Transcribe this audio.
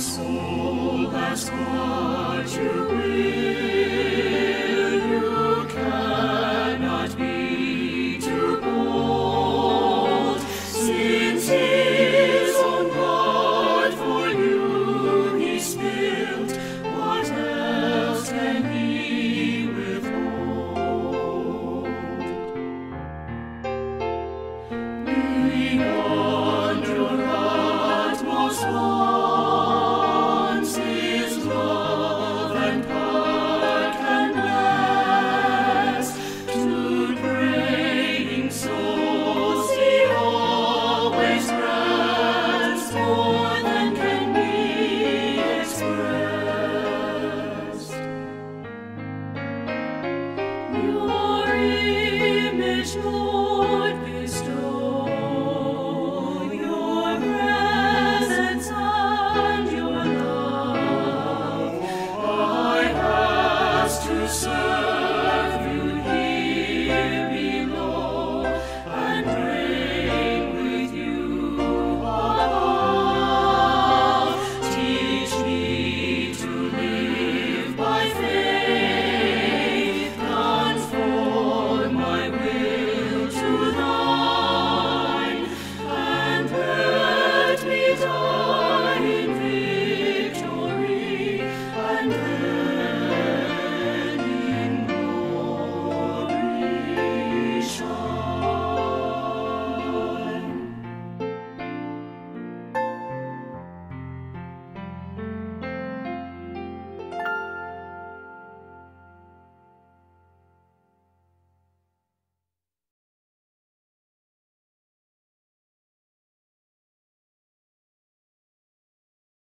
soul has taught you. Lord.